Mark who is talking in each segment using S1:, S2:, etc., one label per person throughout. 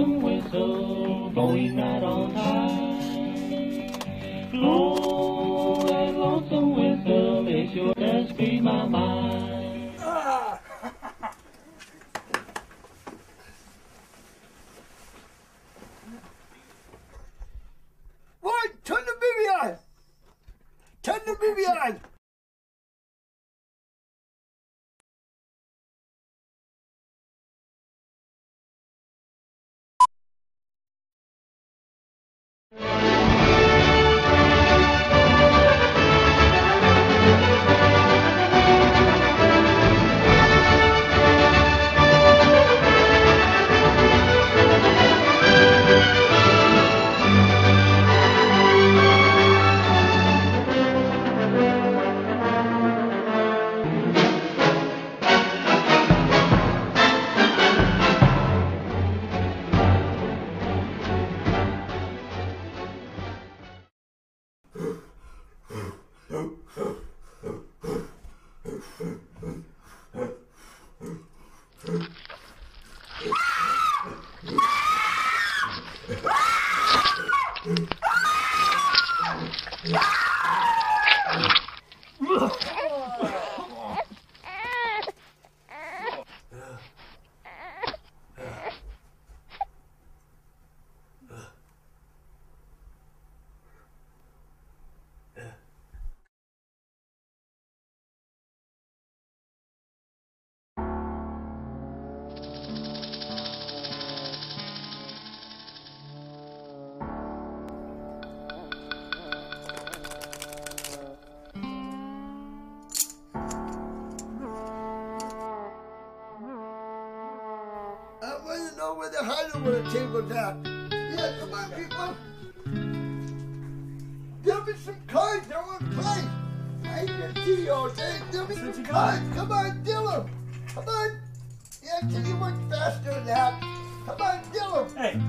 S1: that lonesome whistle, blowing right on time. Blow that lonesome whistle, it sure does free my mind.
S2: Boy, turn the movie on. Turn the movie on. Where the hideaway table's at. Yeah, come on, people. Give me some cards. I want to play. I ain't gonna see you all day. Give me some cards. Come on, deal 'em. Come on. Yeah, can you work faster than that? Come on, deal 'em.
S3: Hey,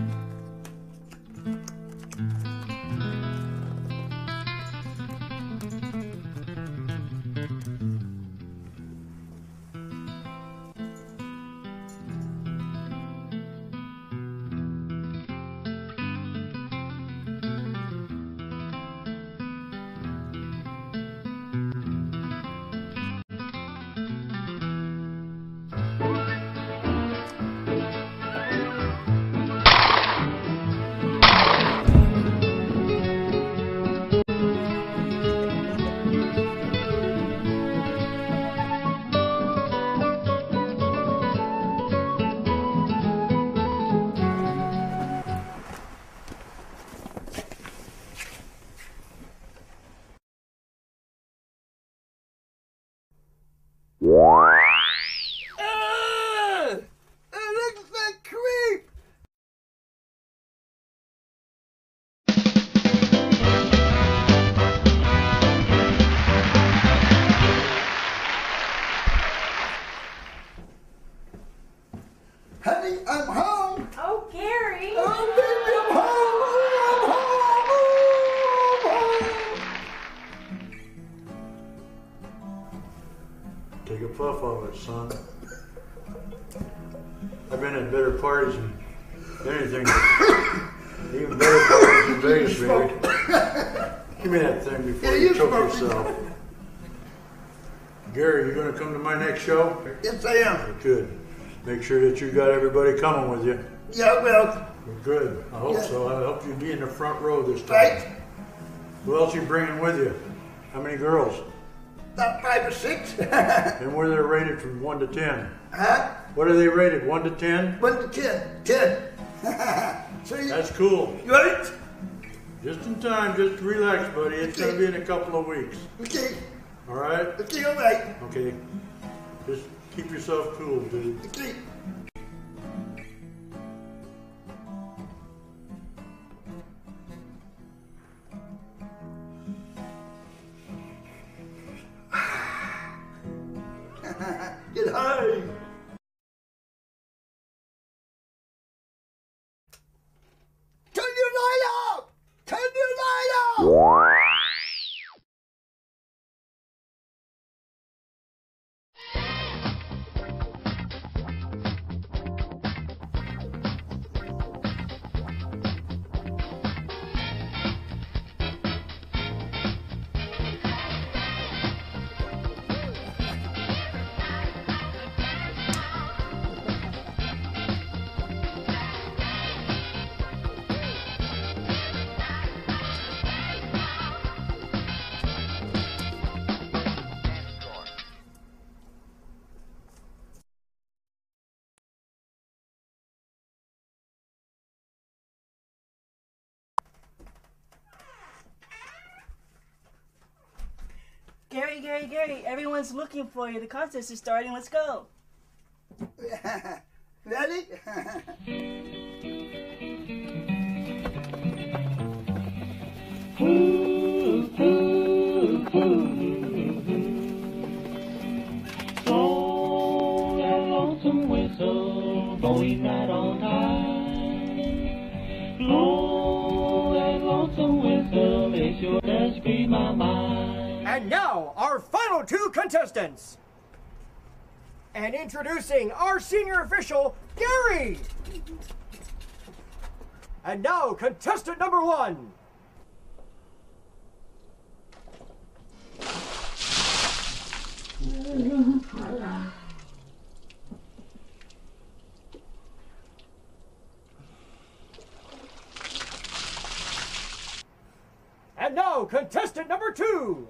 S4: you got everybody coming with you.
S2: Yeah, well,
S4: Good. I hope
S2: Yeah.
S4: so. I hope you be in the front row this time.
S2: right.
S4: Who else you bringing with you? How many girls?
S2: About five or six.
S4: And where they're rated from one to ten?
S2: huh?
S4: What are they rated? One to ten?
S2: One to ten. Ten. so you,
S4: That's cool.
S2: you right?
S4: Just in time, just relax, buddy. It's gonna be in a couple of weeks.
S2: Okay.
S4: All right?
S2: Okay, all right.
S4: Okay. Just keep yourself cool, dude.
S2: Okay.
S3: Gary, Gary, Gary. Everyone's looking for you. The contest is starting. Let's go.
S2: Ready?
S1: Blow that lonesome whistle, blowing right on time. Blow that lonesome whistle, it sure does free my mind.
S5: And now, our final two contestants. And introducing our senior official, Gary. And now, contestant number one. And now, contestant number two.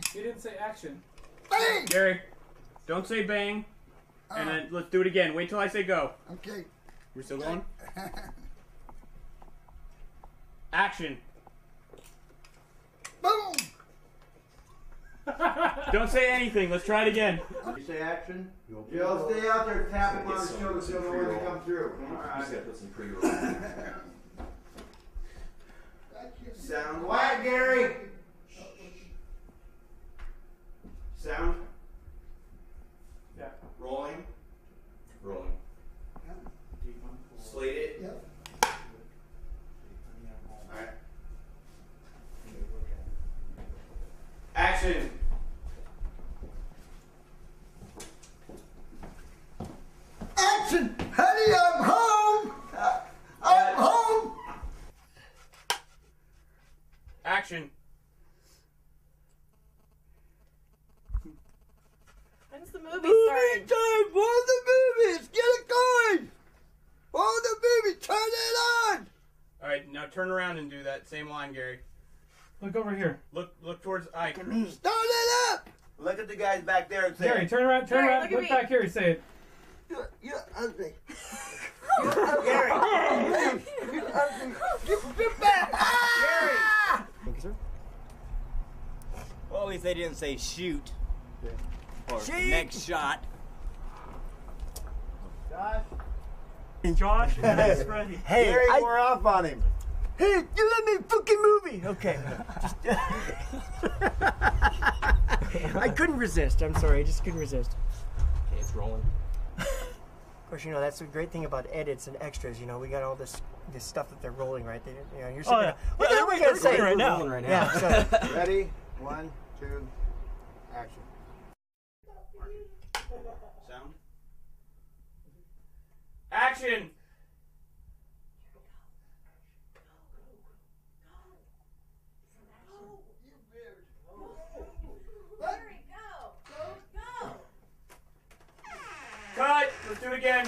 S6: You didn't say action.
S2: Bang!
S6: Gary, don't say bang. Uh. And then let's do it again. Wait till I say go.
S2: Okay.
S6: We're still going? Action.
S2: Boom!
S6: Don't say anything. Let's try it again.
S4: You say action? You'll
S2: Joe, stay out there tapping on the shoulder so no one can come through. Sound quiet, Gary.
S4: Sound.
S6: Yeah.
S4: Rolling. Rolling. Slate it.
S2: Yep.
S4: Alright. Action.
S2: Action! Honey, I'm home! I'm home!
S6: Action.
S3: When's the movie
S2: Movie
S3: starting?
S2: time! Roll the movies! Get it going! Roll the movie! Turn it on!
S6: All right, now turn around and do that same line, Gary.
S7: Look over here.
S6: Look, look towards Ike.
S2: Start it up!
S4: Look at the guys back there and say,
S7: Gary, turn around, turn
S3: Gary,
S7: around,
S3: look at
S7: look
S3: me.
S7: back here, say it.
S2: You're, you're ugly.
S4: Gary,
S2: You're ugly. Get, get back! Ah!
S8: Well, at least they didn't say shoot. Or
S5: Shoot.
S8: next shot.
S7: Josh, Josh.
S5: Hey,
S4: Gary,
S5: I-
S4: we're off on him.
S5: Hey, you let me fucking movie. Okay. I couldn't resist. I'm sorry. I just couldn't resist.
S8: Okay, it's rolling.
S5: Of course, you know that's the great thing about edits and extras. You know, we got all this this stuff that they're rolling right. They, you know, you're oh, sitting
S7: Oh,
S5: there,
S7: yeah.
S5: What
S7: Yeah,
S5: the hell are we
S7: they're
S5: gonna say
S7: right now.
S8: Rolling right now.
S5: Yeah. So,
S4: Ready? One, two, action. Sound.
S6: Action. Cut. Let's do it again.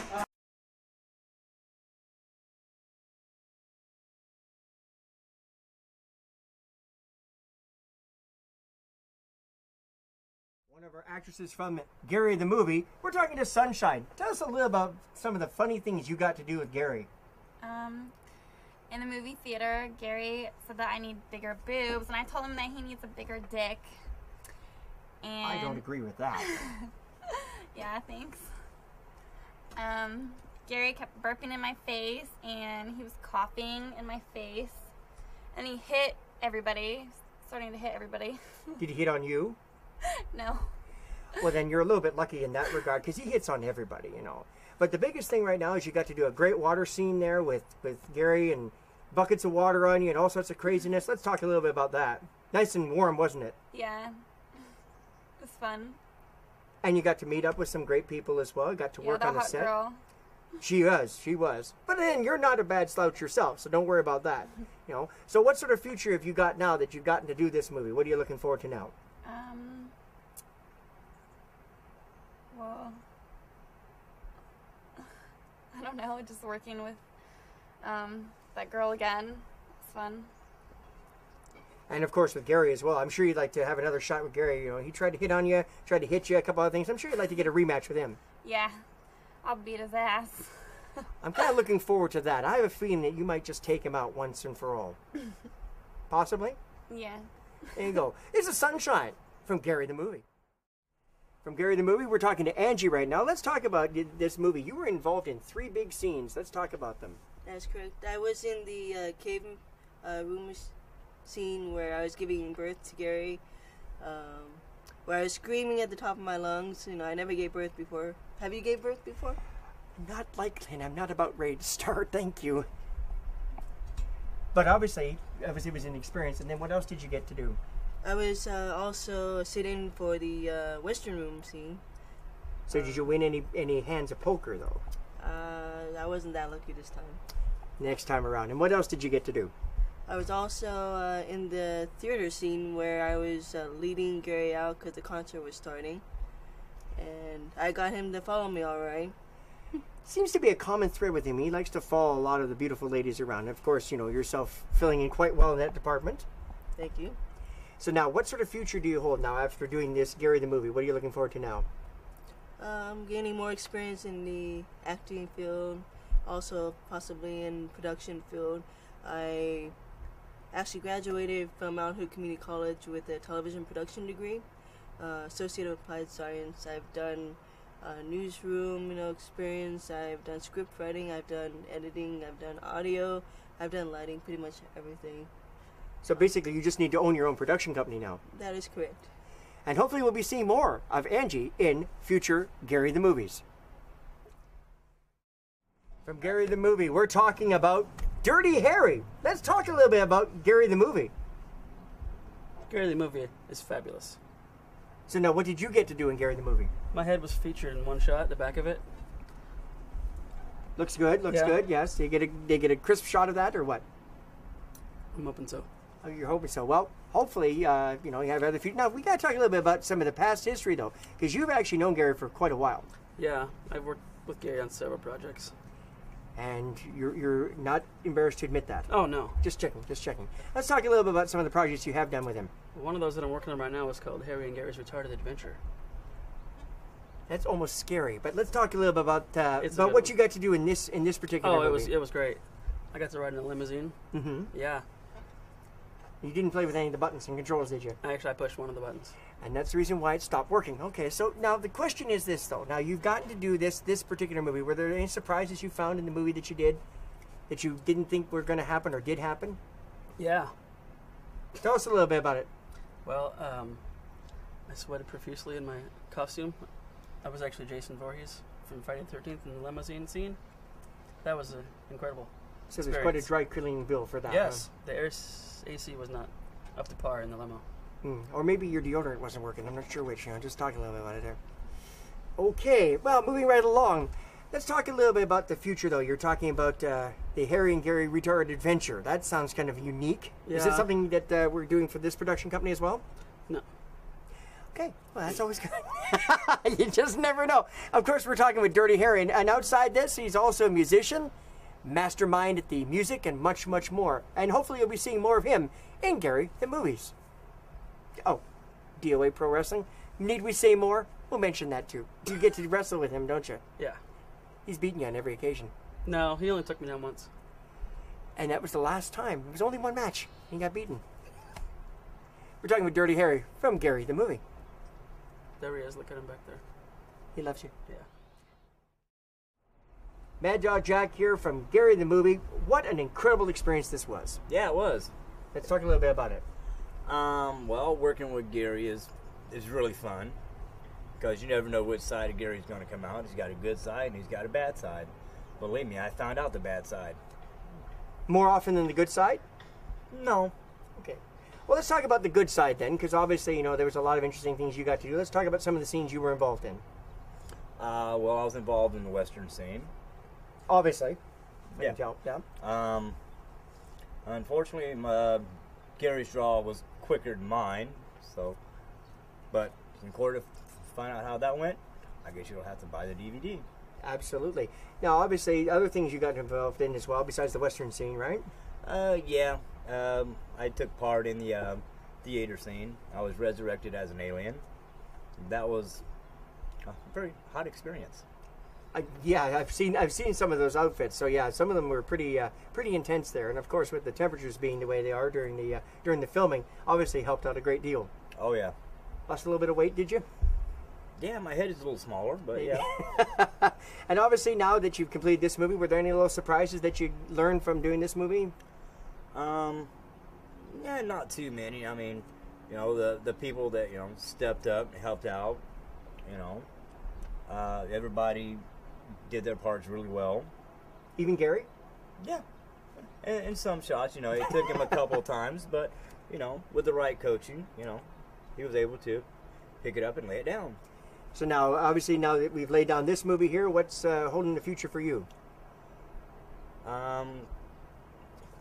S5: One of our actresses from Gary the movie. We're talking to Sunshine. Tell us a little about some of the funny things you got to do with Gary.
S9: Um, in the movie theater, Gary said that I need bigger boobs, and I told him that he needs a bigger dick. And
S5: I don't agree with that.
S9: Yeah, thanks. Um, Gary kept burping in my face, and he was coughing in my face, and he hit everybody. starting to hit everybody.
S5: Did he hit on you?
S9: no.
S5: Well, then you're a little bit lucky in that regard because he hits on everybody, you know. But the biggest thing right now is you got to do a great water scene there with with Gary and buckets of water on you and all sorts of craziness. Let's talk a little bit about that. Nice and warm, wasn't it?
S9: Yeah. It was fun.
S5: And you got to meet up with some great people as well. Got to
S9: Yeah,
S5: work
S9: that
S5: on the
S9: hot
S5: set.
S9: girl.
S5: She was, she was. But then you're not a bad slouch yourself, so don't worry about that. You know. So what sort of future have you got now that you've gotten to do this movie? What are you looking forward to now?
S9: Um. Well, I don't know. Just working with um that girl again. It's fun.
S5: And of course with Gary as well. I'm sure you'd like to have another shot with Gary. You know, he tried to hit on you, tried to hit you, a couple other things. I'm sure you'd like to get a rematch with him.
S9: Yeah, I'll beat his ass.
S5: I'm kind of looking forward to that. I have a feeling that you might just take him out once and for all. Possibly.
S9: Yeah.
S5: There you go. It's a sunshine from Gary the movie. From Gary the movie, we're talking to Angie right now. Let's talk about this movie. You were involved in three big scenes. Let's talk about them.
S10: That's correct. I was in the uh, cave uh, room scene where I was giving birth to Gary, um, where I was screaming at the top of my lungs. You know, I never gave birth before. Have you gave birth before?
S5: Not likely, and I'm not about ready to start. Thank you. But obviously, obviously, it was an experience. And then, what else did you get to do?
S10: I was uh, also sitting for the uh, Western room scene.
S5: So, did you win any any hands of poker though?
S10: Uh, I wasn't that lucky this time.
S5: Next time around. And what else did you get to do?
S10: I was also uh, in the theater scene where I was uh, leading Gary out because the concert was starting, and I got him to follow me. All right.
S5: Seems to be a common thread with him. He likes to follow a lot of the beautiful ladies around. Of course, you know yourself filling in quite well in that department.
S10: Thank you.
S5: So now, what sort of future do you hold now after doing this Gary the movie? What are you looking forward to now?
S10: Um, gaining more experience in the acting field, also possibly in production field. I actually graduated from Mount Hood Community College with a television production degree, uh, Associate of Applied Science. I've done uh, newsroom, you know, experience. I've done script writing. I've done editing. I've done audio. I've done lighting. Pretty much everything.
S5: So basically, you just need to own your own production company now.
S10: That is correct.
S5: And hopefully, we'll be seeing more of Angie in future Gary the movies. From Gary the movie, we're talking about Dirty Harry. Let's talk a little bit about Gary the movie.
S11: Gary the movie is fabulous.
S5: So now, what did you get to do in Gary the movie?
S11: My head was featured in one shot, the back of it.
S5: Looks good. Looks
S11: Yeah.
S5: good. Yes. They get a they get a crisp shot of that, or what?
S11: I'm hoping so.
S5: Oh, you're hoping so. Well, hopefully, uh, you know, you have other future. Now, we got to talk a little bit about some of the past history, though, because you've actually known Gary for quite a while,
S11: Yeah, I've worked with Gary on several projects.
S5: and you're you're not embarrassed to admit that.
S11: Oh no,
S5: Just checking. Just checking. Let's talk a little bit about some of the projects you have done with him.
S11: one of those that I'm working on right now is called Harry and Gary's Retarded Adventure.
S5: That's almost scary, but let's talk a little bit about uh, about what
S11: one.
S5: you got to do in this in this particular
S11: Oh,
S5: movie.
S11: it was it was great. I got to ride in a limousine.
S5: Mm-hmm.
S11: Yeah,
S5: You didn't play with any of the buttons and controls, did you?
S11: actually I pushed one of the buttons.
S5: And that's the reason why it stopped working. Okay, so now the question is this though. Now you've gotten to do this this particular movie. Were there any surprises you found in the movie that you did that you didn't think were going to happen or did happen?
S11: Yeah.
S5: Tell us a little bit about it.
S11: Well, um, I sweated profusely in my costume. I was actually Jason Voorhees from Friday the Thirteenth in the limousine scene. That was uh, incredible.
S5: So there's quite a dry cleaning bill for that.
S11: Yes, the air AC was not up to par in the limo.
S5: huh? Hmm. Or maybe your deodorant wasn't working. I'm not sure which. You know, just talking a little bit about it there. Okay, well, moving right along. Let's talk a little bit about the future, though. You're talking about uh, the Harry and Gary Retarded Adventure. That sounds kind of unique. Yeah. Is it something that uh, we're doing for this production company as well?
S11: No.
S5: Okay, well, that's always good. you just never know. Of course, we're talking with Dirty Harry, and, and outside this, he's also a musician, mastermind at the music, and much, much more. And hopefully, you'll be seeing more of him in Gary the movies. Oh, DOA Pro Wrestling. Need we say more? We'll mention that too. You get to wrestle with him, don't you?
S11: Yeah.
S5: He's beaten you on every occasion.
S11: No, he only took me down once.
S5: And that was the last time. It was only one match. He got beaten. We're talking with Dirty Harry from Gary the movie.
S11: There he is. Look at him back there.
S5: He loves you.
S11: Yeah.
S5: Mad Dog Jack here from Gary the movie. What an incredible experience this was.
S8: Yeah, it was.
S5: Let's talk a little bit about it.
S8: Um, well, working with Gary is is really fun because you never know which side of Gary's going to come out. He's got a good side and he's got a bad side. Believe me, I found out the bad side.
S5: More often than the good side?
S8: No.
S5: Okay. Well, let's talk about the good side then, because obviously, you know, there was a lot of interesting things you got to do. Let's talk about some of the scenes you were involved in.
S8: Uh, well, I was involved in the western scene.
S5: Obviously.
S8: Yeah.
S5: tell, yeah.
S8: Um, unfortunately, my, Gary's draw was quicker than mine, so. But in order to find out how that went, I guess you'll have to buy the DVD.
S5: Absolutely. Now, obviously, other things you got involved in as well, besides the Western scene, right?
S8: Uh, yeah. Um, I took part in the uh, theater scene. I was resurrected as an alien. That was a very hot experience.
S5: I, yeah, I've seen I've seen some of those outfits. So yeah, some of them were pretty uh, pretty intense there, and of course, with the temperatures being the way they are during the uh, during the filming, obviously helped out a great deal.
S8: Oh yeah.
S5: Lost a little bit of weight, did you?
S8: Yeah, my head is a little smaller, but yeah.
S5: and obviously, now that you've completed this movie, were there any little surprises that you learned from doing this movie?
S8: Um, yeah, not too many. I mean, you know, the the people that you know stepped up, and helped out. You know, uh, everybody did their parts really well.
S5: Even Gary?
S8: Yeah. In, in some shots, you know, it took him a couple times, but you know, with the right coaching, you know, he was able to pick it up and lay it down.
S5: So now, obviously, now that we've laid down this movie here, what's uh, holding the future for you?
S8: Um,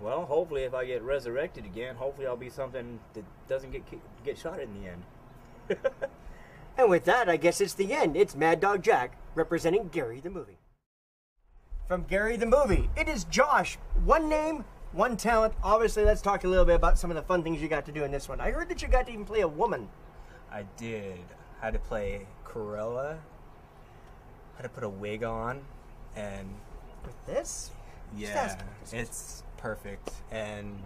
S8: well, hopefully, if I get resurrected again, hopefully I'll be something that doesn't get get shot in the end.
S5: And with that, I guess it's the end. It's Mad Dog Jack representing Gary the movie. From Gary the movie, it is Josh. One name, one talent. Obviously, let's talk a little bit about some of the fun things you got to do in this one. I heard that you got to even play a woman.
S12: I did. Had to play Corella. Had to put a wig on, and
S5: with this,
S12: yeah, it's perfect. And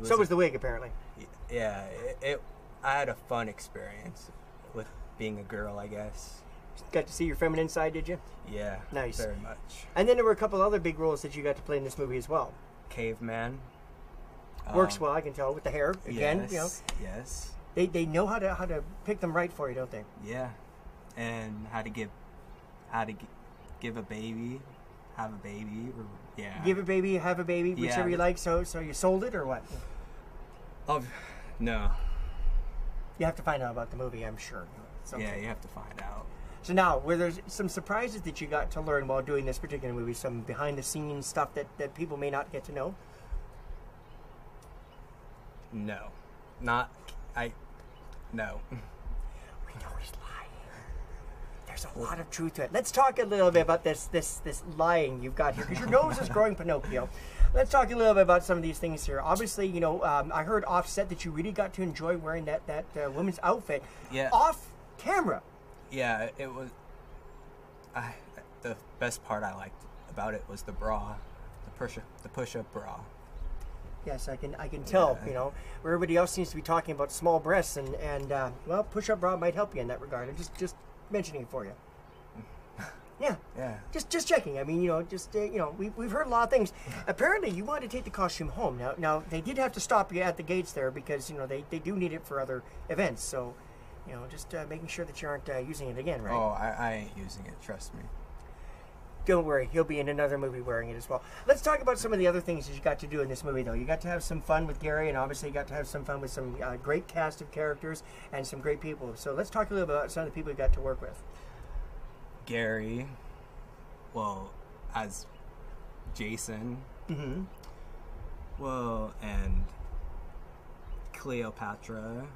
S12: it
S5: So
S12: a-
S5: was the wig, apparently.
S12: Yeah, it, it. I had a fun experience with being a girl, I guess.
S5: Got to see your feminine side, did you?
S12: Yeah,
S5: Nice.
S12: very much.
S5: And then there were a couple other big roles that you got to play in this movie as well.
S12: Caveman.
S5: Works
S12: Um,
S5: well, I can tell, with the hair. Again,
S12: yes,
S5: you know,
S12: Yes.
S5: they, they know how to how to pick them right for you, don't they?
S12: Yeah, and how to give, how to gi- give a baby, have a baby, or yeah.
S5: Give a baby, have a baby,
S12: Yeah.
S5: whichever you like. So so you sold it or what?
S12: Of, no.
S5: You have to find out about the movie, I'm sure. So-
S12: Yeah, you have to find out.
S5: So now, were there some surprises that you got to learn while doing this particular movie? Some behind the scenes stuff that, that people may not get to know?
S12: No, not I. No.
S5: We know he's lying. There's a lot of truth to it. Let's talk a little bit about this this this lying you've got here, because your nose is growing Pinocchio. Let's talk a little bit about some of these things here. Obviously, you know, um, I heard offset that you really got to enjoy wearing that that uh, woman's outfit
S12: Yeah.
S5: off camera.
S12: Yeah, it- was. I the best part I liked about it was the bra, the push up, the push up bra.
S5: Yes, I can I can tell.
S12: Yeah.
S5: You know, where everybody else seems to be talking about small breasts and and uh, well, push-up bra might help you in that regard. I'm just just mentioning it for you. Yeah.
S12: Yeah.
S5: Just just checking. I mean, you know, just uh, you know, we we've heard a lot of things. Apparently, you wanted to take the costume home. Now now they did have to stop you at the gates there because you know they, they do need it for other events. So, you know, just uh, making sure that you aren't uh, using it again, right?
S12: Oh, I, I ain't using it. Trust me.
S5: Don't worry, he'll be in another movie wearing it as well. Let's talk about some of the other things that you got to do in this movie, though. You got to have some fun with Gary, and obviously you got to have some fun with some uh, great cast of characters and some great people. So let's talk a little bit about some of the people you got to work with.
S12: Gary, well, as Jason,
S5: Mm-hmm.
S12: well, and Cleopatra,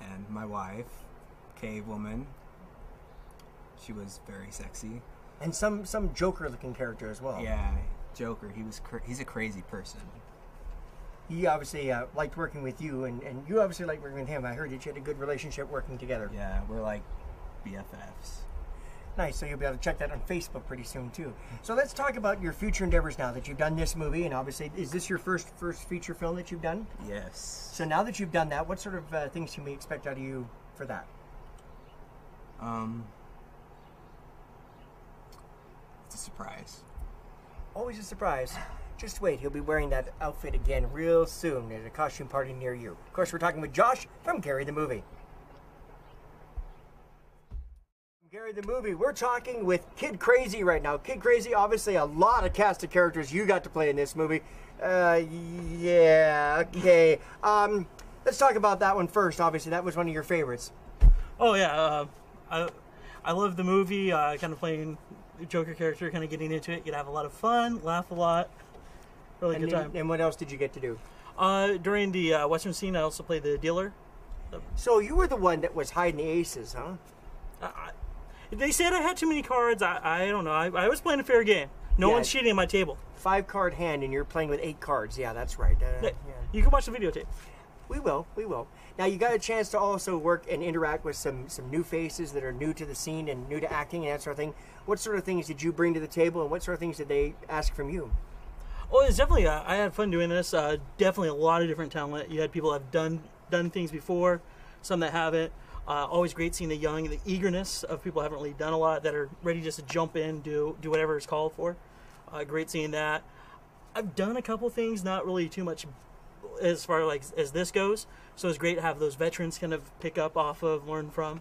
S12: and my wife, Cave Woman. She was very sexy.
S5: And some some Joker-looking character as well.
S12: Yeah, Joker. He was. Cra- he's a crazy person.
S5: He obviously uh, liked working with you, and, and you obviously liked working with him. I heard that you had a good relationship working together.
S12: Yeah, we're like BFFs.
S5: Nice. So you'll be able to check that on Facebook pretty soon too. So let's talk about your future endeavors now that you've done this movie, and obviously, is this your first first feature film that you've done?
S12: Yes.
S5: So now that you've done that, what sort of uh, things can we expect out of you for that?
S12: Um, it's a surprise.
S5: Always a surprise. Just wait, he'll be wearing that outfit again real soon at a costume party near you. Of course, we're talking with Josh from Gary the Movie. Gary the Movie, we're talking with Kid Crazy right now. Kid Crazy, obviously, a lot of cast of characters you got to play in this movie. Uh, yeah, okay. Um, let's talk about that one first. Obviously, that was one of your favorites.
S7: Oh yeah, uh, I I love the movie. Uh, kind of playing the Joker character, kind of getting into it. You'd have a lot of fun, laugh a lot. Really
S5: and
S7: good
S5: then-
S7: time.
S5: And what else did you get to do?
S7: Uh, during the uh, Western scene, I also played the dealer.
S5: So you were the one that was hiding the aces, huh?
S7: They said I had too many cards. I, I don't know. I, I was playing a fair game. No
S5: Yeah.
S7: one's cheating at my table.
S5: Five card hand, and you're playing with eight cards. Yeah, that's right. Uh,
S7: Yeah. You can watch the videotape.
S5: We will. We will. Now you got a chance to also work and interact with some some new faces that are new to the scene and new to acting and that sort of thing. What sort of things did you bring to the table, and what sort of things did they ask from you?
S7: Oh, it's definitely. Uh, I had fun doing this. Uh, definitely a lot of different talent. You had people that have done done things before, some that haven't. Uh, always great seeing the young the eagerness of people who haven't really done a lot that are ready just to jump in, do do whatever is called for. Uh, great seeing that. I've done a couple things, not really too much as far like as this goes. So it's great to have those veterans kind of pick up off of, learn from.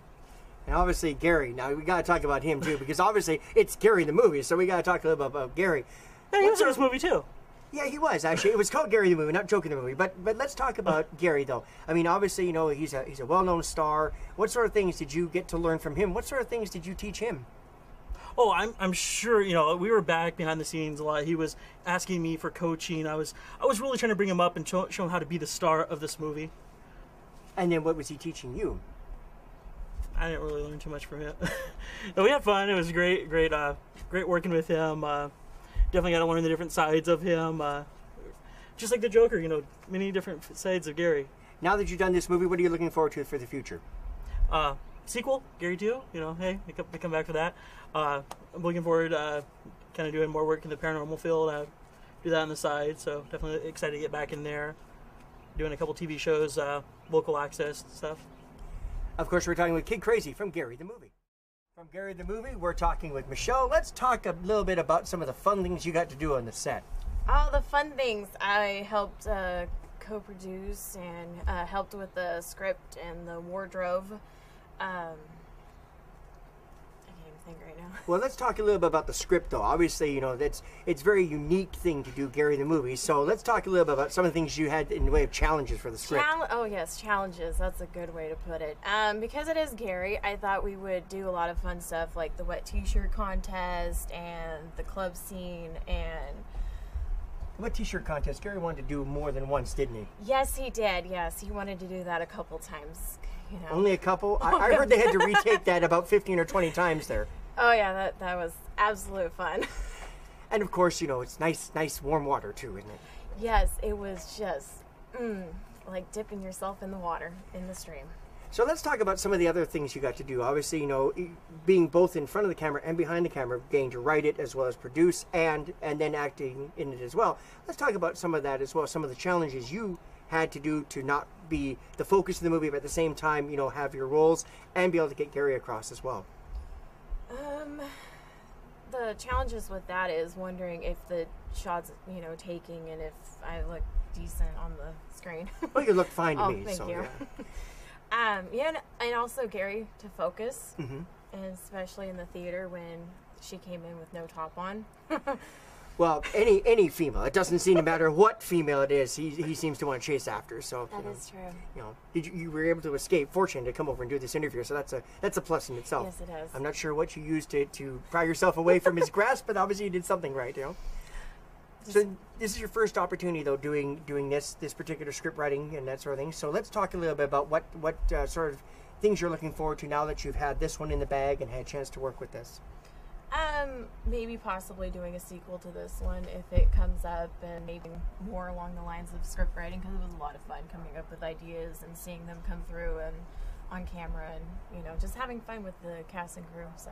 S5: And obviously Gary. Now we got to talk about him too, because obviously it's Gary the movie, so we got to talk a little bit about Gary.
S7: Yeah, he was in this movie too.
S5: Yeah, he was actually. It was called Gary the movie, not Joking the movie. But but let's talk about Gary though. I mean, obviously, you know, he's a he's a well-known star. What sort of things did you get to learn from him? What sort of things did you teach him?
S7: Oh, I'm, I'm sure you know we were back behind the scenes a lot. He was asking me for coaching. I was I was really trying to bring him up and show, show him how to be the star of this movie.
S5: And then what was he teaching you?
S7: I didn't really learn too much from him. but we had fun. It was great, great, uh, great working with him. Uh, definitely got to learn the different sides of him. Uh, just like the Joker, you know, many different sides of Gary.
S5: Now that you've done this movie, what are you looking forward to for the future?
S7: Uh, sequel, Gary 2, you know, hey, they come, they come back for that. Uh, I'm looking forward uh, kind of doing more work in the paranormal field. Uh, do that on the side, so definitely excited to get back in there. Doing a couple TV shows, uh, local access stuff.
S5: Of course, we're talking with Kid Crazy from Gary the movie. From Gary the movie, we're talking with Michelle. Let's talk a little bit about some of the fun things you got to do on the set.
S13: All the fun things. I helped uh, co-produce and uh, helped with the script and the wardrobe. Um, think right now.
S5: Well, let's talk a little bit about the script, though. Obviously, you know that's it's very unique thing to do Gary the movie. So let's talk a little bit about some of the things you had in the way of challenges for the script.
S13: Chal- oh yes, challenges. That's a good way to put it. Um, because it is Gary, I thought we would do a lot of fun stuff like the wet T-shirt contest and the club scene. And
S5: what T-shirt contest? Gary wanted to do more than once, didn't he?
S13: yes, he did. Yes, he wanted to do that a couple times. You know.
S5: Only a couple. I,
S13: Oh,
S5: I heard they had to retake that about fifteen or twenty times there.
S13: Oh yeah, that that was absolute fun.
S5: And of course, you know it's nice, nice warm water too, isn't it?
S13: yes, it was just mm, like dipping yourself in the water in the stream.
S5: So let's talk about some of the other things you got to do. Obviously, you know, being both in front of the camera and behind the camera, getting to write it as well as produce and and then acting in it as well. Let's talk about some of that as well. Some of the challenges you had to do to not be the focus of the movie, but at the same time, you know, have your roles and be able to get Gary across as well.
S13: Um, the challenges with that is wondering if the shots, you know, taking and if I look decent on the screen.
S5: Well, you look fine to
S13: oh,
S5: me,
S13: Thank
S5: so,
S13: you. um, yeah, and, and also Gary to focus,
S5: Mhm.
S13: and especially in the theater when she came in with no top on.
S5: Well, any any female, it doesn't seem to matter what female it is, he, he seems to want to chase after. So
S13: That
S5: you know,
S13: is true.
S5: You know, you, you were able to escape fortune to come over and do this interview, so that's a that's a plus in itself.
S13: Yes, it is.
S5: I'm not sure what you used to, to pry yourself away from his grasp, but obviously you did something right, you know. So this is your first opportunity, though, doing doing this this particular script writing and that sort of thing. So let's talk a little bit about what what uh, sort of things you're looking forward to now that you've had this one in the bag and had a chance to work with this.
S13: Um, maybe possibly doing a sequel to this one if it comes up, and maybe more along the lines of script writing because it was a lot of fun coming up with ideas and seeing them come through and on camera, and you know just having fun with the cast and crew. So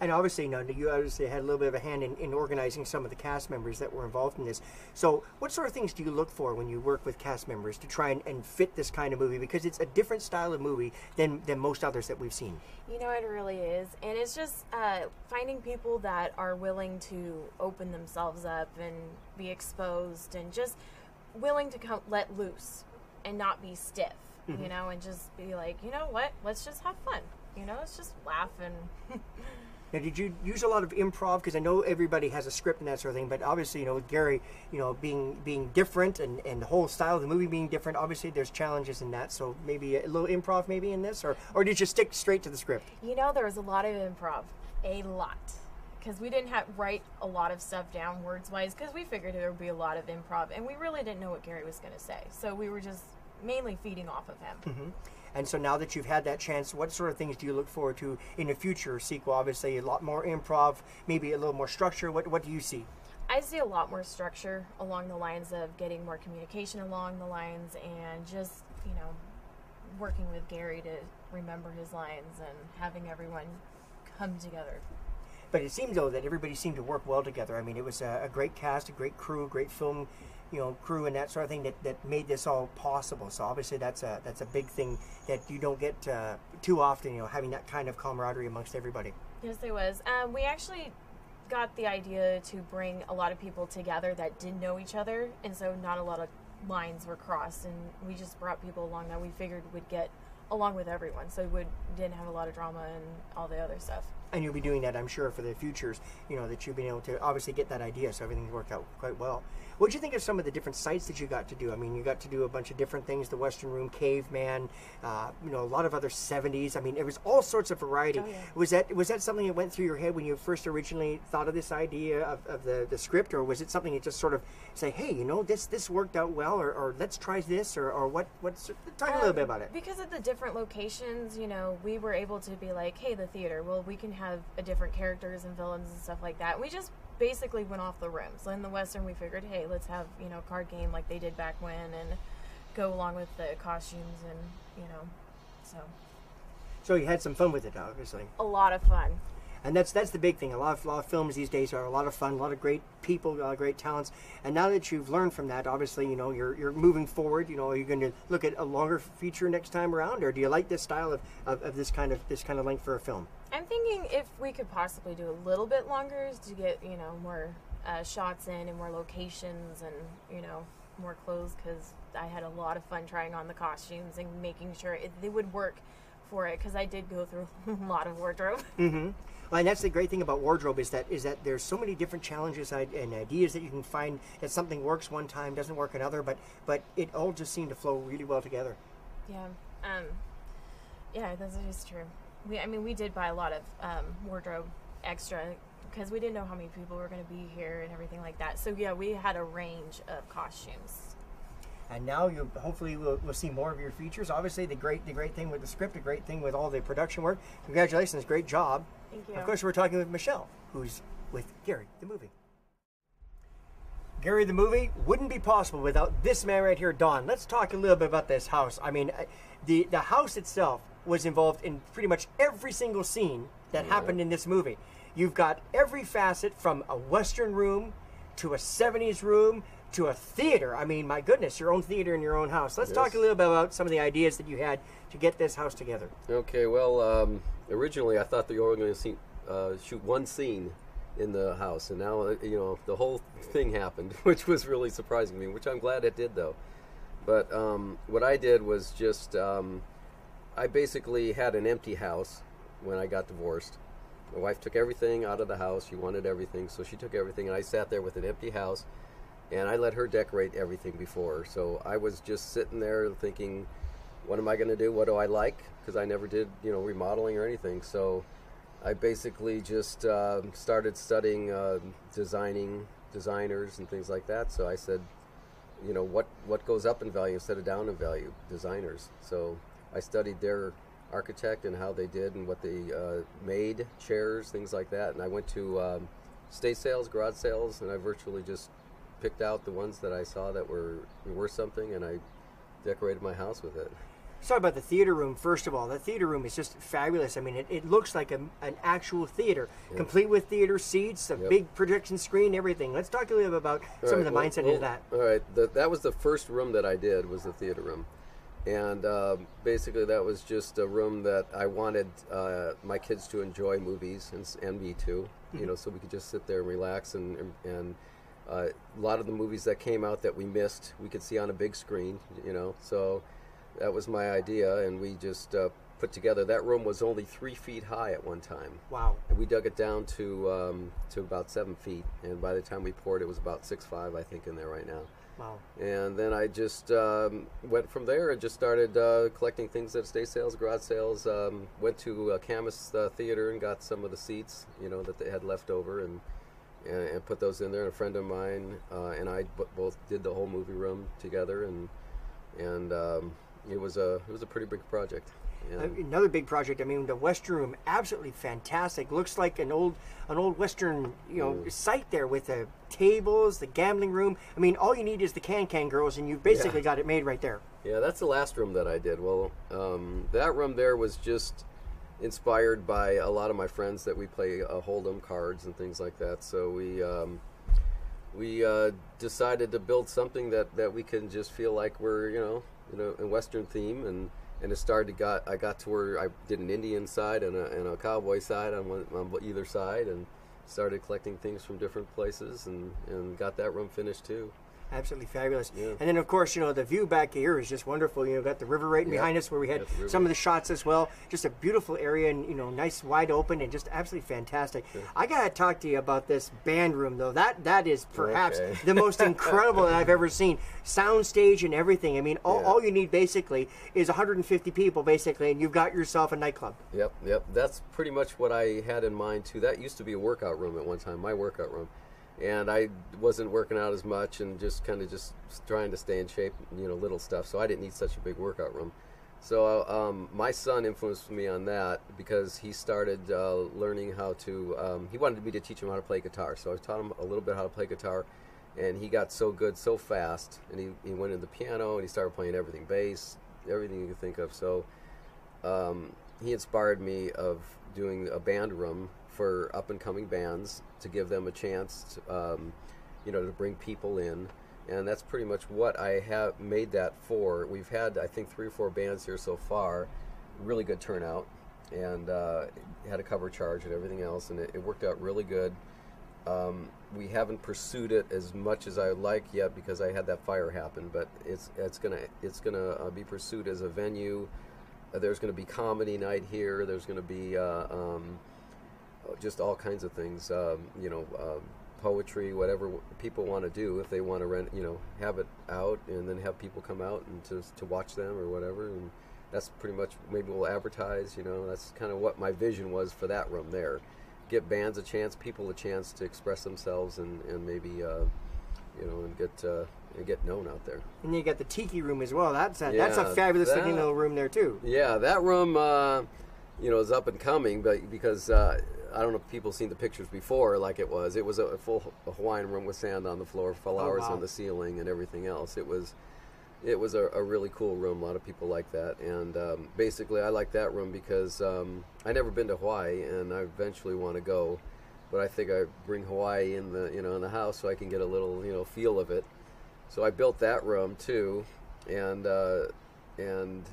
S5: And obviously, you know, you obviously had a little bit of a hand in, in organizing some of the cast members that were involved in this. So, what sort of things do you look for when you work with cast members to try and, and fit this kind of movie? Because it's a different style of movie than, than most others that we've seen.
S13: You know, it really is. And it's just uh, finding people that are willing to open themselves up and be exposed and just willing to come let loose and not be stiff, you
S5: Mhm.
S13: know, and just be like, you know what, let's just have fun. You know, let's just laugh and
S5: Now, did you use a lot of improv? Because I know everybody has a script and that sort of thing, but obviously, you know, with Gary, you know, being being different and, and the whole style of the movie being different, obviously there's challenges in that. So maybe a little improv, maybe in this, or or did you stick straight to the script?
S13: You know, there was a lot of improv, a lot, because we didn't have write a lot of stuff down words wise, because we figured there would be a lot of improv, and we really didn't know what Gary was going to say, so we were just mainly feeding off of him.
S5: hmm And so now that you've had that chance, what sort of things do you look forward to in a future sequel? Obviously, a lot more improv, maybe a little more structure. What what do you see?
S13: I see a lot more structure along the lines of getting more communication along the lines, and just you know, working with Gary to remember his lines and having everyone come together.
S5: But it seems though that everybody seemed to work well together. I mean, it was a, a great cast, a great crew, great film, you know, crew and that sort of thing that, that made this all possible. So obviously that's a that's a big thing that you don't get uh, too often. You know, having that kind of camaraderie amongst everybody.
S13: Yes, there was. Um, we actually got the idea to bring a lot of people together that didn't know each other, and so not a lot of lines were crossed, and we just brought people along that we figured would get along with everyone, so we would, didn't have a lot of drama and all the other stuff.
S5: And you'll be doing that, I'm sure, for the futures. You know that you've been able to obviously get that idea, so everything's worked out quite well. What did you think of some of the different sites that you got to do? I mean, you got to do a bunch of different things: the Western Room, Caveman, uh, you know, a lot of other '70s. I mean, it was all sorts of variety.
S13: Oh, yeah.
S5: Was that was that something that went through your head when you first originally thought of this idea of, of the, the script, or was it something that just sort of say, hey, you know, this this worked out well, or, or let's try this, or, or what? What's talk a little bit
S13: Um,
S5: about it.
S13: Because of the different locations, you know, we were able to be like, hey, the theater, well, we can have a different characters and villains and stuff like that. We just basically went off the rim. So in the Western, we figured, hey, let's have, you know, a card game like they did back when and go along with the costumes and, you know, so
S5: So you had some fun with it, obviously.
S13: a lot of fun.
S5: And that's that's the big thing. A lot of, a lot of films these days are a lot of fun, a lot of great people, a lot of great talents. And now that you've learned from that, obviously, you know, you're, you're moving forward. You know, are you going to look at a longer feature next time around, or do you like this style of, of, of this kind of this kind of length for a film?
S13: I'm thinking if we could possibly do a little bit longer to get, you know, more uh, shots in and more locations and, you know, more clothes because I had a lot of fun trying on the costumes and making sure it, they would work for it because I did go through a lot of wardrobe.
S5: Mm-hmm. Well, and that's the great thing about wardrobe is that is that there's so many different challenges and ideas that you can find that something works one time, doesn't work another, but but it all just seemed to flow really well together.
S13: Yeah. Um, yeah, this is true. We, I mean, we did buy a lot of um, wardrobe extra because we didn't know how many people were going to be here and everything like that. So yeah, we had a range of costumes.
S5: And now you hopefully we'll, we'll see more of your features. Obviously, the great the great thing with the script, the great thing with all the production work. Congratulations, great job.
S13: Thank you.
S5: Of course, we're talking with Michelle, who's with Gary the movie. Gary the movie wouldn't be possible without this man right here, Don. Let's talk a little bit about this house. I mean, uh, the the house itself was involved in pretty much every single scene that happened in this movie. You've got every facet from a western room to a 70s room to a theater. I mean, my goodness, your own theater in your own house. Let's talk a little bit about some of the ideas that you had to get this house together.
S14: Okay, well, um, originally I thought they were going to see, uh, shoot one scene in the house, and now uh, you know the whole thing happened, which was really surprising to me. Which I'm glad it did, though. But um, what I did was just um, I basically had an empty house when I got divorced. My wife took everything out of the house. She wanted everything, so she took everything, and I sat there with an empty house, and I let her decorate everything before. So I was just sitting there thinking, what am I going to do? What do I like? Because I never did, you know, remodeling or anything. So I basically just um started studying uh, designing designers and things like that. So I said, you know, what what goes up in value instead of down in value? Designers. So I studied their architect and how they did and what they uh, made chairs, things like that. And I went to um, state sales, garage sales, and I virtually just picked out the ones that I saw that were were worth something, and I decorated my house with it.
S5: Let's talk about the theater room first of all. The theater room is just fabulous. I mean, it, it looks like a, an actual theater, complete with theater seats, a
S14: Yep.
S5: big projection screen, everything. Let's talk a little bit about some of the
S14: All right,
S5: mindset
S14: well,
S5: into that.
S14: All right, the, that was the first room that I did was the theater room, and um, basically that was just a room that I wanted uh, my kids to enjoy movies and, and me too. You know, so we could just sit there and relax and and. and uh, a lot of the movies that came out that we missed, we could see on a big screen, you know. So that was my idea, and we just uh, put together. That room was only three feet high at one time.
S5: Wow.
S14: And we dug it down to um, to about seven feet, and by the time we poured, it was about six five, I think, in there right now.
S5: Wow.
S14: And then I just um, went from there and just started uh, collecting things at estate sales, garage sales. Um, went to uh, Camus uh, Theater and got some of the seats, you know, that they had left over, and and, and put those in there. And a friend of mine uh, and I b- both did the whole movie room together, and and um, it was a it was a pretty big project. And-
S5: Another big project. I mean, the Western Room, absolutely fantastic. Looks like an old, an old Western, you know,
S14: Mm.
S5: site there with the tables, the gambling room. I mean, all you need is the Can Can Girls, and you've basically
S14: Yeah.
S5: got it made right there.
S14: Yeah, that's the last room that I did. Well, um, that room there was just inspired by a lot of my friends that we play uh, Hold'em cards and things like that. So we um, we uh, decided to build something that, that we can just feel like we're you know you know in Western theme and. And it started. To got I got to where I did an Indian side and a, and a cowboy side on, one, on either side, and started collecting things from different places, and, and got that room finished too.
S5: Absolutely fabulous.
S14: Yeah.
S5: And then, of course, you know, the view back here is just wonderful. You know, got the river right
S14: Yeah.
S5: behind us where we had some of the shots as well. Just a beautiful area and, you know, nice, wide open and just absolutely fantastic. I got to talk to you about this band room, though. That That is perhaps
S14: Okay.
S5: the most incredible that I've ever seen. Sound stage and everything. I mean, all, all you need basically is 150 people, basically, and you've got yourself a nightclub.
S14: Yep, yep. That's pretty much what I had in mind too. That used to be a workout room at one time, my workout room, and I wasn't working out as much and just kind of just trying to stay in shape, you know, little stuff. So I didn't need such a big workout room. So um, my son influenced me on that because he started uh, learning how to. Um, he wanted me to teach him how to play guitar, so I taught him a little bit how to play guitar, and he got so good so fast. And he, he went into the piano and he started playing everything, bass, everything you could think of. So um, he inspired me of doing a band room for up and coming bands to give them a chance, to, um, you know, to bring people in. And that's pretty much what I have made that for. We've had, I think, three or four bands here so far. Really good turnout, and uh, had a cover charge and everything else, and it, it worked out really good. Um, we haven't pursued it as much as I like yet because I had that fire happen, but it's it's gonna it's gonna uh, be pursued as a venue. There's gonna be comedy night here. There's gonna be uh, um, just all kinds of things. Um, you know, um, poetry, whatever people want to do. If they want to rent, you know, have it out and then have people come out and to to watch them or whatever. And that's pretty much maybe we'll advertise. You know, that's kind of what my vision was for that room there. Get bands a chance, people a chance to express themselves, and and maybe uh, you know, and get uh, and get known out there.
S5: And then you got the tiki room as well. That's a, that's a
S14: Yeah,
S5: fabulous looking little room there, too.
S14: Yeah, that room, uh, you know, is up and coming, but because uh, I don't know if people seen the pictures before, like it was. It was a, full Hawaiian room with sand on the floor, flowers
S5: wow.
S14: on the ceiling, and everything else. It was, it was a, a really cool room. A lot of people like that, and um, basically, I like that room because um, I never been to Hawaii, and I eventually want to go. But I think I bring Hawaii in the you know in the house so I can get a little you know feel of it. So I built that room too, and uh, and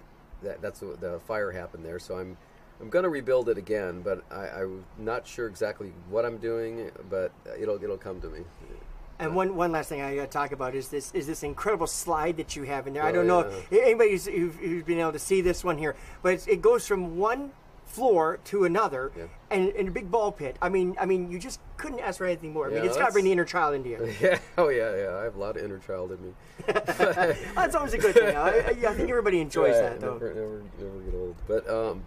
S14: that, that's what the fire happened there. So I'm I'm gonna rebuild it again, but I, I'm not sure exactly what I'm doing, but it'll it'll come to me.
S5: And one, one last thing I got to talk about is this is this incredible slide that you have in there. I
S14: Oh,
S5: don't know if anybody who's, who's been able to see this one here, but it's, it goes from one floor to another, and, and a big ball pit. I mean, I mean, you just couldn't ask for anything more. I mean,
S14: Yeah,
S5: it's got to bring the inner child into you.
S14: Yeah. Oh yeah, yeah. I have a lot of inner child in me.
S5: That's always a good thing. I, I, I think everybody enjoys that, though.
S14: Never, never, never get old. But um,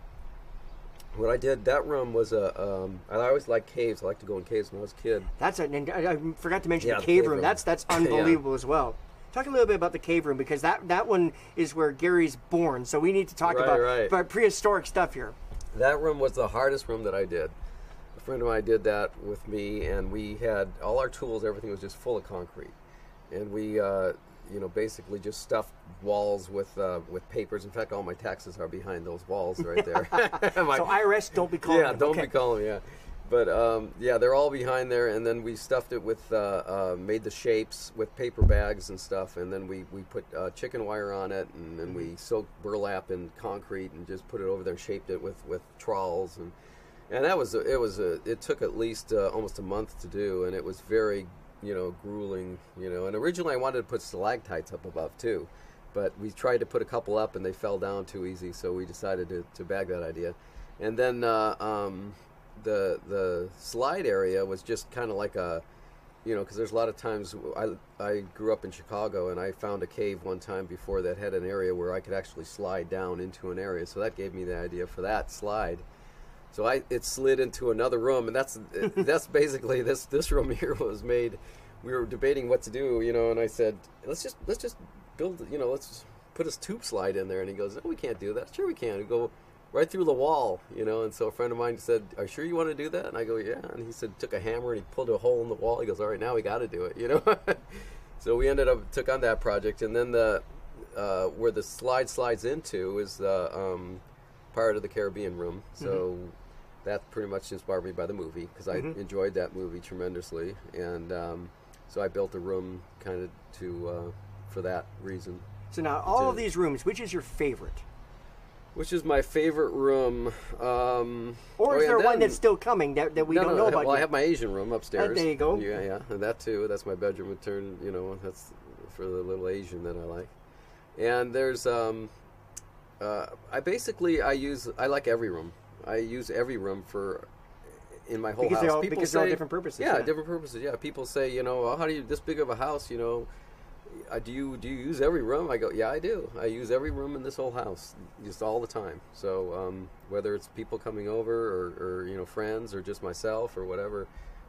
S14: what I did, that room was a. Um, I always liked caves. I liked to go in caves when I was a kid.
S5: That's a, and I forgot to mention
S14: Yeah,
S5: the
S14: the
S5: cave,
S14: cave
S5: room.
S14: room.
S5: That's that's
S14: Yeah.
S5: unbelievable as well. Talk a little bit about the cave room because that, that one is where Gary's born. So we need to talk
S14: Right,
S5: about,
S14: right.
S5: about prehistoric stuff here.
S14: That room was the hardest room that I did. A friend of mine did that with me, and we had all our tools. Everything was just full of concrete, and we, uh, you know, basically just stuffed walls with uh, with papers. In fact, all my taxes are behind those walls right there. My-
S5: so IRS, don't be calling
S14: yeah,
S5: them,
S14: don't
S5: okay.
S14: be calling. Yeah, but um, yeah, they're all behind there, and then we stuffed it with, uh, uh, made the shapes with paper bags and stuff, and then we we put uh, chicken wire on it, and then we soaked burlap in concrete and just put it over there, and shaped it with with trowels, and and that was a, it was a it took at least uh, almost a month to do, and it was very you know grueling, you know. And originally I wanted to put stalactites up above too. But we tried to put a couple up and they fell down too easy, so we decided to, to bag that idea. And then uh, um, the the slide area was just kind of like a, you know, because there's a lot of times I I grew up in Chicago and I found a cave one time before that had an area where I could actually slide down into an area, so that gave me the idea for that slide. So I it slid into another room, and that's that's basically this this room here was made. We were debating what to do, you know, and I said, let's just let's just build, you know, let's just put a tube slide in there. And he goes, no, we can't do that. Sure, we can. We go right through the wall, you know. And so a friend of mine said, are you sure you want to do that? And I go, yeah. And he said, took a hammer and he pulled a hole in the wall. He goes, all right, now we got to do it, you know. so we ended up took on that project, and then the uh, where the slide slides into is the um, Pirate of the Caribbean room. So that pretty much inspired me by the movie because I
S5: Mhm.
S14: enjoyed that movie tremendously, and um, so I built a room kind of to uh, for that reason.
S5: So now, all of these rooms, which is your favorite?
S14: Which is my favorite room? Um,
S5: Or
S14: oh,
S5: is
S14: yeah,
S5: there one that's still coming that, that we
S14: no,
S5: don't
S14: no,
S5: know
S14: I-
S5: about
S14: Well, I have my Asian room upstairs.
S5: there you go.
S14: Yeah, yeah, and that too. That's my bedroom. Would turn, you know, that's for the little Asian that I like. And there's, um, uh, I basically I use I like every room. I use every room for in my whole
S5: Because
S14: house.
S5: they're all-
S14: People
S5: because
S14: say
S5: they're all different purposes,
S14: Yeah,
S5: yeah.
S14: different purposes. Yeah, people say, you know, oh, how do you this big of a house? You know, uh, do you do you use every room? I go, yeah, I do. I use every room in this whole house, just all the time. So um, whether it's people coming over or, or you know friends or just myself or whatever,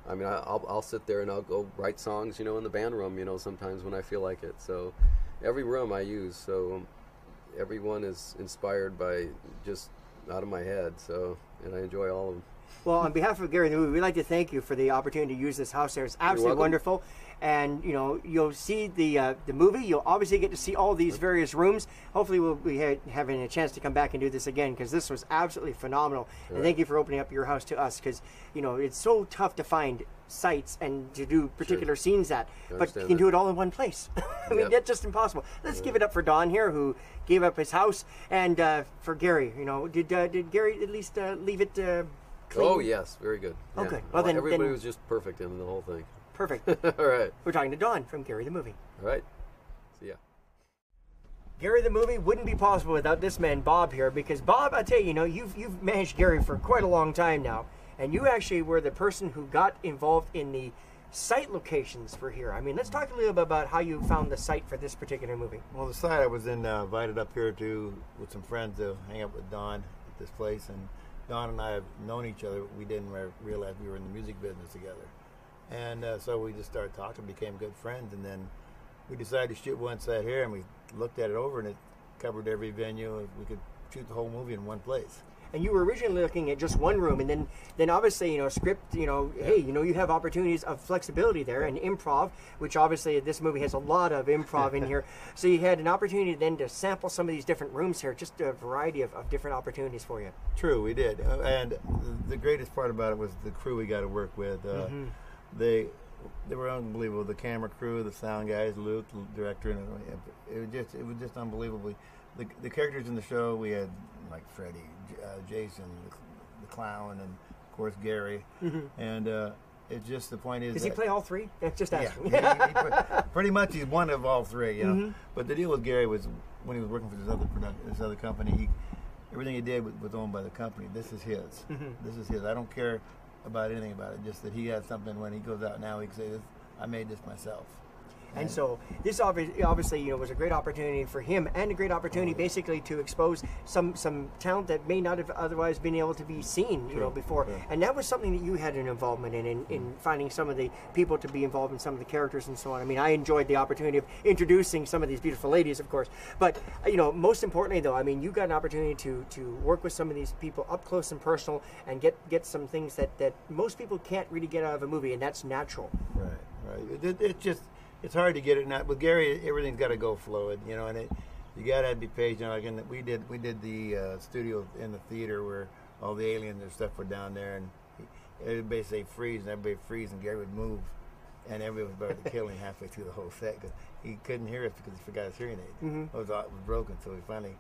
S14: I mean, I, I'll I'll sit there and I'll go write songs, you know, in the band room, you know, sometimes when I feel like it. So every room I use. So everyone is inspired by just out of my head. So and I enjoy all of them.
S5: Well, on behalf of Gary and the movie, we'd like to thank you for the opportunity to use this house there. It's absolutely wonderful. And, you know, you'll see the uh, the movie. You'll obviously get to see all these various rooms. Hopefully, we'll be ha- having a chance to come back and do this again because this was absolutely phenomenal. And thank you for opening up your house to us because, you know, it's so tough to find sites and to do particular scenes at.
S14: I
S5: But you can
S14: that.
S5: do it all in one place. I mean,
S14: Yep.
S5: that's just impossible. Let's give it up for Don here who gave up his house. And uh, for Gary, you know, did, uh, did Gary at least uh, leave it uh, clean?
S14: Oh yes, very good.
S5: Oh,
S14: Yeah.
S5: good. Well, then-
S14: everybody
S5: then-
S14: was just perfect in the whole thing.
S5: Perfect.
S14: all right,
S5: We're talking to Don from Gary the Movie.
S14: all right. See ya.
S5: Gary the Movie wouldn't be possible without this man Bob here because Bob, I tell you, you know, you've you've managed Gary for quite a long time now, and you actually were the person who got involved in the site locations for here. I mean, let's talk a little bit about how you found the site for this particular movie.
S4: Well, the site I was in uh, invited up here to with some friends to hang out with Don at this place, and Don and I have known each other. We didn't re- realize we were in the music business together, and uh, so we just started talking, became good friends, and then we decided to shoot one set here, and we looked at it over, and it covered every venue. We could shoot the whole movie in one place.
S5: And you were originally looking at just one room, and then then obviously, you know, script, you know, hey, you know, you have opportunities of flexibility there and improv, which obviously this movie has a lot of improv in here. So you had an opportunity then to sample some of these different rooms here, just a variety of, of different opportunities for you.
S4: True, we did, uh, and the, greatest part about it was the crew we got to work with. Uh,
S5: Mhm.
S4: They they were unbelievable. The camera crew, the sound guys, Luke, the director, and it was just it was just unbelievably. The, the characters in the show we had like Freddie, J- uh, Jason, the, the clown, and of course Gary,
S5: Mhm.
S4: and uh, it's just the point is
S5: Does he play all three? That's just
S4: yeah,
S5: asking.
S4: he- he- he pretty much he's one of all three, you know.
S5: Mhm.
S4: But the deal with Gary was when he was working for this other product, this other company, he everything he did was, was owned by the company. This is his.
S5: Mhm.
S4: This is his. I don't care about anything about it. Just that he has something when he goes out now, he can say, "This, I made this myself."
S5: And so this obviously, obviously, you know, was a great opportunity for him, and a great opportunity basically to expose some some talent that may not have otherwise been able to be seen, you know, before. And that was something that you had an involvement in, in, in finding some of the people to be involved in some of the characters and so on. I mean, I enjoyed the opportunity of introducing some of these beautiful ladies, of course. But uh, you know, most importantly, though, I mean, you got an opportunity to to work with some of these people up close and personal, and get get some things that that most people can't really get out of a movie, and that's natural.
S4: Right, right. It, it, it just it's hard to get it. Not with Gary, everything's got to go fluid, you know, and it you got to be patient. Like in the, we did, we did the uh, studio in the theater where all the aliens and stuff were down there, and everybody say freeze, and everybody freeze, and Gary would move, and everybody was about to kill him halfway through the whole set because he couldn't hear us because he forgot his hearing aid.
S5: Mhm.
S4: It was, it was broken, so we finally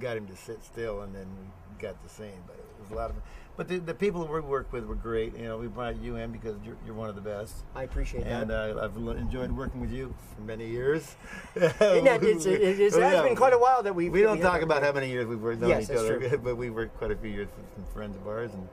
S4: got him to sit still, and then we got the scene. But it was a lot of. But the, the people we worked with were great. You know, we brought you in because you're, you're one of the best.
S5: I appreciate that.
S4: And uh, I've enjoyed working with you for many years.
S5: That- it's- it- it's-
S4: yeah.
S5: been quite a while that we've-
S4: We don't
S5: we
S4: talk about how many years we've worked on
S5: Yes,
S4: each other,
S5: true.
S4: but we worked quite a few years with some friends of ours, and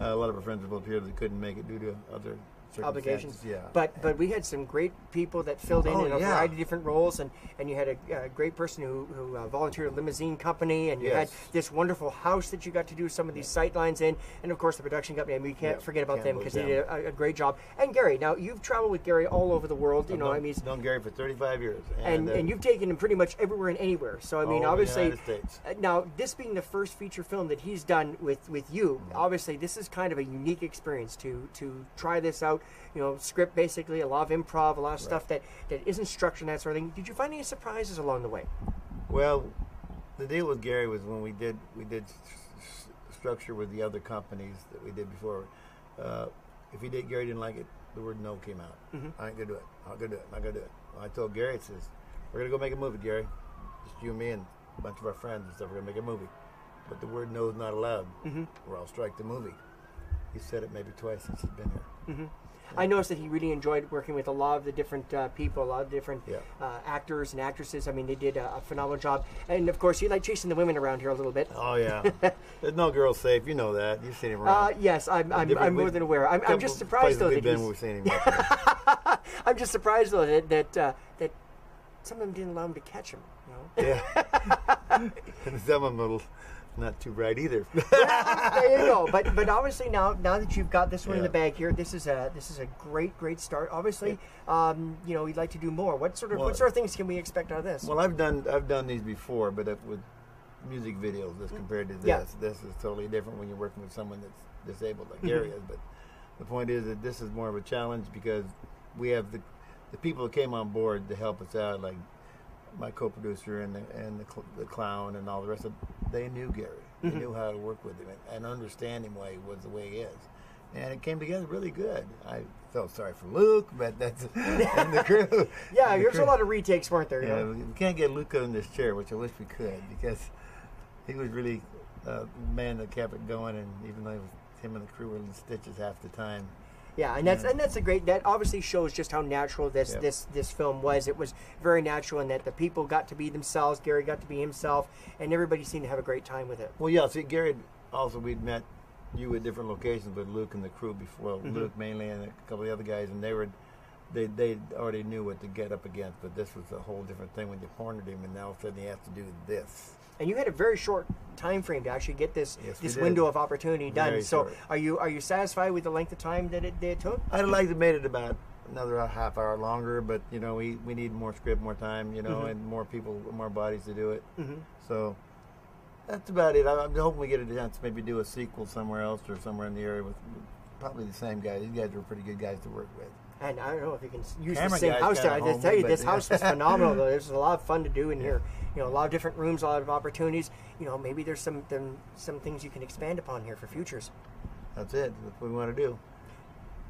S4: uh, a lot of our friends have up here that couldn't make it due to other
S5: obligations.
S4: Yeah.
S5: But but we had some great people that filled in
S4: Oh,
S5: in a
S4: yeah.
S5: variety of different roles, and, and you had a, uh great person who, who uh, volunteered at limousine company, and you
S4: Yes.
S5: had this wonderful house that you got to do some of these sight lines in, and of course the production company. I mean, we can't
S4: Yeah,
S5: forget about
S4: can't
S5: them because they did a, a great job. And Gary, now you've traveled with Gary all over the world. You
S4: I've
S5: know,
S4: known,
S5: I mean, he's-
S4: known Gary for 35 years,
S5: and
S4: uh,
S5: and you've taken him pretty much everywhere and anywhere. So I mean,
S4: the
S5: obviously, uh, now this being the first feature film that he's done with with you,
S4: Mm-hmm.
S5: obviously this is kind of a unique experience to to try this out. You know, script basically, a lot of improv, a lot of stuff that that isn't structured and that sort of thing. Did you find any surprises along the way?
S4: Well, the deal with Gary was when we did we did s- s- structure with the other companies that we did before. Uh, if he did, Gary didn't like it. The word no came out.
S5: Mhm.
S4: I ain't gonna do it. I'm not gonna do it. I'm not gonna do it. Well, I told Gary, it says, "We're gonna go make a movie, Gary. Just you and me and a bunch of our friends and stuff. We're gonna make a movie, but the word no is not allowed,
S5: Mhm.
S4: or I'll strike the movie." He said it maybe twice since he's been here.
S5: hmm I noticed that he really enjoyed working with a lot of the different uh, people, a lot of different
S4: Yeah.
S5: uh, actors and actresses. I mean, they did a, a phenomenal job. And of course, you like chasing the women around here a little bit.
S4: Oh yeah, there's no girl safe. You know that. You've seen him
S5: Uh,
S4: around.
S5: yes, I'm, I'm, I'm more than aware. I'm, I'm just surprised though that
S4: been
S5: he's-
S4: we've seen him.
S5: I'm just surprised though that that, uh, that some of them didn't allow him to catch him. You know?
S4: Yeah. and some of them not too bright either.
S5: there you go. But but obviously now now that you've got this one in the bag here, this is a this is a great great start. Obviously, um, you know we'd like to do more. What sort of
S4: Well-
S5: what sort of things can we expect out of this?
S4: well, I've done I've done these before, but with music videos as compared to this.
S5: Yeah.
S4: This is totally different when you're working with someone that's disabled like
S5: Mhm.
S4: Gary is. But the point is that this is more of a challenge because we have the the people that came on board to help us out, like my co-producer and the, and the, cl- the clown and all the rest of they knew Gary. They
S5: Mhm.
S4: knew how to work with him and, and understand him why he was the way he is. And it came together really good. I felt sorry for Luke, but that's and the crew.
S5: yeah,
S4: the
S5: there's
S4: crew-
S5: a lot of retakes, weren't there? you
S4: yeah,
S5: know?
S4: we we can't get Luca in this chair, which I wish we could, because he was really uh, the man that kept it going. And even though him and the crew were in stitches half the time,
S5: Yeah, and that's
S4: Yeah.
S5: and that's a great. That obviously shows just how natural this
S4: Yep.
S5: this this film was. It was very natural, in that the people got to be themselves. Gary got to be himself, and everybody seemed to have a great time with it.
S4: well, yeah. See, Gary, also we'd met you at different locations with Luke and the crew before. Well,
S5: Mhm.
S4: Luke mainly, and a couple of the other guys, and they were. They, they already knew what to get up against, but this was a whole different thing when you cornered him, and now all of a sudden he has to do this.
S5: And you had a very short time frame to actually get this
S4: Yes,
S5: this window of opportunity done.
S4: Very
S5: so,
S4: short.
S5: are you are you satisfied with the length of time that it, that it took?
S4: I'd like to made it about another half hour longer, but you know we, we need more script, more time, you know,
S5: Mhm.
S4: and more people, more bodies to do it.
S5: Mhm.
S4: So that's about it. I'm hoping we get a chance to maybe do a sequel somewhere else or somewhere in the area with probably the same guys. These guys were pretty good guys to work with.
S5: And I don't know if you can use
S4: Camera
S5: the same house there. I just tell you, this
S4: but-
S5: house was phenomenal. Though there's a lot of fun to do in here. You know, a lot of different rooms, a lot of opportunities. You know, maybe there's some them, some things you can expand upon here for futures.
S4: That's it. That's what we want to do.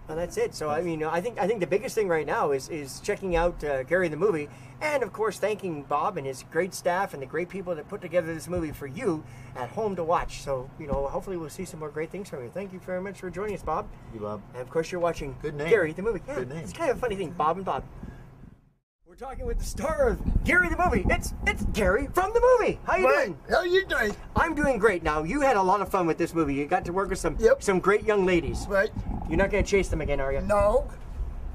S5: And that's it. So I mean, I think I think the biggest thing right now is is checking out uh, Gary the movie, and of course thanking Bob and his great staff and the great people that put together this movie for you at home to watch. So you know, hopefully we'll see some more great things from you. Thank you very much for joining us, Bob.
S4: You Bob.
S5: And of course, you're watching
S4: Good name.
S5: Gary the movie. Yeah,
S4: Good name.
S5: It's kind of a funny thing, Bob and Bob. We're talking with the star of Gary the movie. It's it's Gary from the movie. How you
S2: Right.
S5: doing?
S2: How you doing?
S5: I'm doing great. Now you had a lot of fun with this movie. You got to work with some yep. some great young ladies.
S2: Right.
S5: You're not going to chase them again, are you?
S2: No.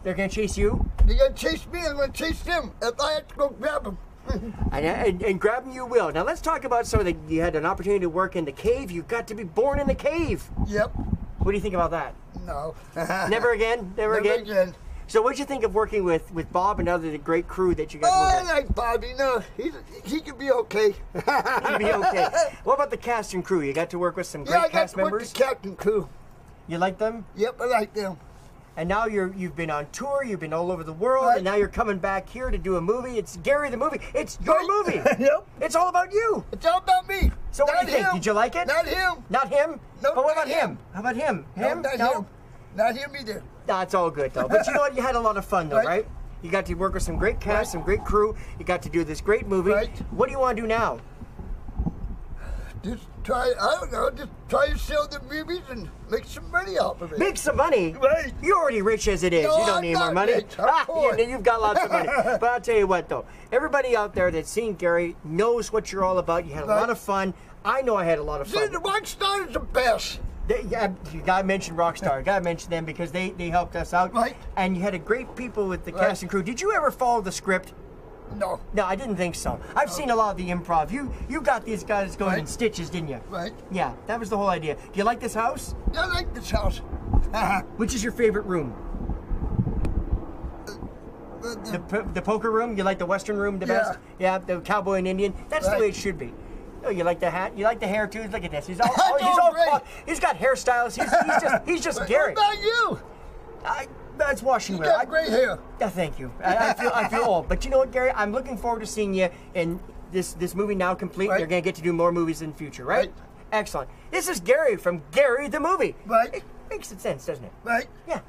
S5: They're going to chase you.
S2: They're gonna chase me. I'm gonna chase them. If I have to go grab them.
S5: And, and, and grab them you will. Now let's talk about some of the. You had an opportunity to work in the cave. You got to be born in the cave.
S2: Yep.
S5: What do you think about that?
S2: No.
S5: Never again. Never,
S2: Never
S5: again.
S2: again.
S5: So what'd you think of working with with Bob and other the great crew that you got?
S2: Oh, I
S5: to work
S2: like Bobby. No, he's, he can be okay.
S5: with? You'd be okay. What about the cast and crew? You got to work with some great
S2: yeah, I got
S5: cast
S2: to work
S5: members.
S2: the captain crew.
S5: You like them?
S2: Yep, I like them.
S5: and now you're you've been on tour, you've been all over the world, and now you're coming back here to do a movie. It's Gary the movie. It's your movie.
S2: yep.
S5: It's all about you.
S2: It's all about me.
S5: So what
S2: Not
S5: do you think?
S2: him.
S5: Did you like it?
S2: Not him.
S5: Not him.
S2: No,
S5: But what about him?
S2: him.
S5: How about him?
S2: No,
S5: Him?
S2: not
S5: no.
S2: him. Not him either.
S5: That's all good though. But you know what? You had a lot of fun though, right?
S2: Right.
S5: You got to work with some great cast,
S2: Right.
S5: some great crew. You got to do this great movie.
S2: Right.
S5: What do you want to do now?
S2: Just try, I don't know, just try to sell the movies and make some money off of it.
S5: Make some money.
S2: Right.
S5: You're already rich as it is.
S2: No,
S5: you don't
S2: I'm
S5: need more money.
S2: rich.
S5: Ah, you, you've got lots of money. but I'll tell you what, though, everybody out there that's seen Gary knows what you're all about. You had a lot of fun. I know I had a lot of
S2: See,
S5: fun.
S2: the rock star is the best.
S5: They, yeah, you gotta mention Rockstar. gotta mention them because they, they helped us out.
S2: Right.
S5: And you had a great people with the
S2: Right.
S5: cast and crew. Did you ever follow the script?
S2: No.
S5: No, I didn't think so. I've seen a lot of the improv. You you got these guys going in stitches, didn't you?
S2: Right.
S5: Yeah, that was the whole idea. Do you like this house?
S2: I like this house.
S5: Which is your favorite room? Uh, uh, the, po- the poker room? You like the western room the
S2: Yeah.
S5: best? Yeah, the cowboy and Indian. That's the way it should be. Oh, you like the hat? You like the hair too? Look at this. He's all, oh, he's all,
S2: great.
S5: He's got hairstyles. He's, he's just he's just Gary.
S2: What about you?
S5: I, that's washing
S2: You
S5: wear.
S2: got
S5: I-
S2: great hair.
S5: Yeah, thank you. I, I feel I feel old, but you know what, Gary? I'm looking forward to seeing you in this this movie now complete.
S2: Right.
S5: You're gonna get to do more movies in the future, right?
S2: Right.
S5: Excellent. This is Gary from Gary the movie.
S2: Right.
S5: It makes sense, doesn't it?
S2: Right.
S5: Yeah.